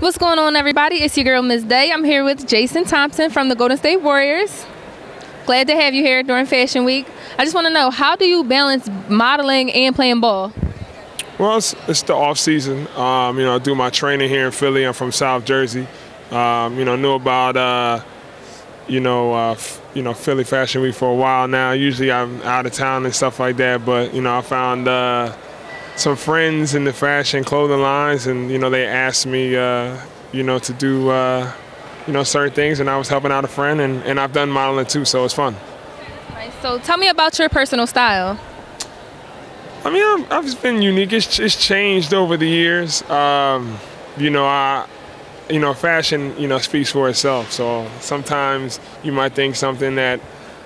What's going on, everybody? It's your girl, Miss Day. I'm here with Jason Thompson from the Golden State Warriors. Glad to have you here during Fashion Week. I just want to know how do you balance modeling and playing ball? Well, it's, it's the off season. Um, you know, I do my training here in Philly. I'm from South Jersey. Um, you know, knew about uh, you know uh, you know Philly Fashion Week for a while now. Usually I'm out of town and stuff like that, but you know I found uh, some friends in the fashion clothing lines, and you know they asked me uh, you know to do uh, you know certain things, and I was helping out a friend, and, and I've done modeling too, so it's fun. So tell me about your personal style. I mean, I've, I've just been unique. It's, it's changed over the years. Um, you know, I, you know, fashion, you know, speaks for itself. So sometimes you might think something that,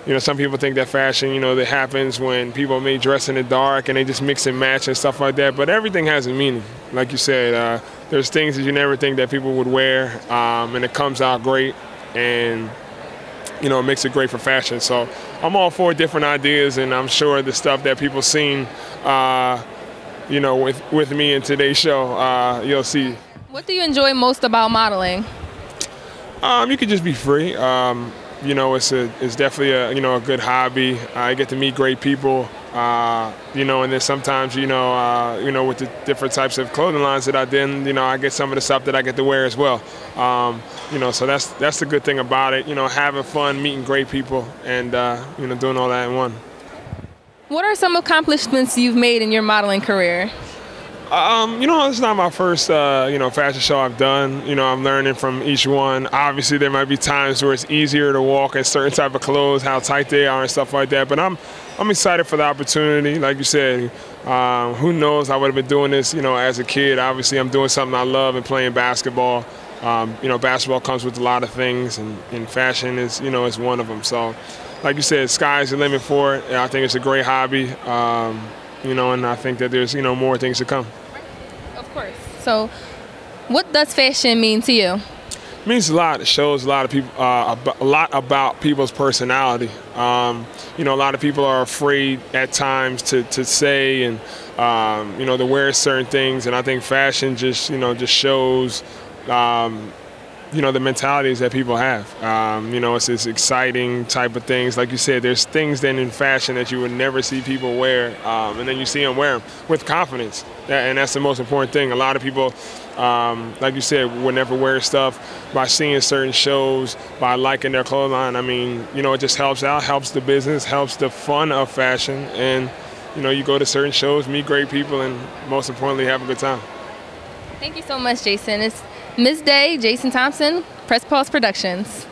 you know, some people think that fashion, you know, that happens when people may dress in the dark and they just mix and match and stuff like that. But everything has a meaning. Like you said, uh, there's things that you never think that people would wear, um, and it comes out great. And you know, it makes it great for fashion. So I'm all for different ideas, and I'm sure the stuff that people seen, uh, you know, with with me in today's show, uh, you'll see. What do you enjoy most about modeling? Um, you could just be free. Um, you know, it's a it's definitely a you know a good hobby. I get to meet great people. Uh, you know, and then sometimes you know uh, you know with the different types of clothing lines that I did, you know, I get some of the stuff that I get to wear as well. Um, you know, so that's that's the good thing about it. You know, having fun, meeting great people, and uh, you know, doing all that in one. What are some accomplishments you've made in your modeling career? Um, you know, it's not my first, uh, you know, fashion show I've done. You know, I'm learning from each one. Obviously, there might be times where it's easier to walk in certain type of clothes, how tight they are, and stuff like that. But I'm, I'm excited for the opportunity. Like you said, um, who knows? I would have been doing this, you know, as a kid. Obviously, I'm doing something I love and playing basketball. Um, you know, basketball comes with a lot of things, and, and fashion is, you know, is one of them. So, like you said, sky's the limit for it. I think it's a great hobby. Um, you know, and I think that there's, you know, more things to come. Of course. So, what does fashion mean to you? It means a lot. It shows a lot of people, uh, a lot about people's personality. Um, you know, a lot of people are afraid at times to, to say and, um, you know, to wear certain things. And I think fashion just, you know, just shows, um, you know the mentalities that people have. Um, you know, it's this exciting type of things. Like you said, there's things then in fashion that you would never see people wear, um, and then you see them wear them with confidence, and that's the most important thing. A lot of people, um, like you said, would never wear stuff by seeing certain shows, by liking their clothing line. I mean, you know, it just helps out, helps the business, helps the fun of fashion, and you know, you go to certain shows, meet great people, and most importantly, have a good time. Thank you so much, Jason. It's Ms. Day, Jason Thompson, Press Pause Productions.